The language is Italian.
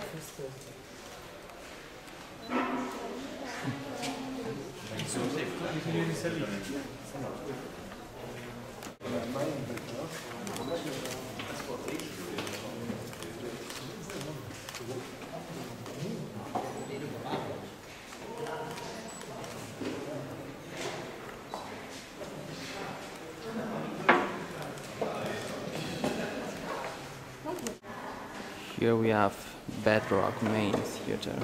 Grazie. Here we have Bedrock Main Theater.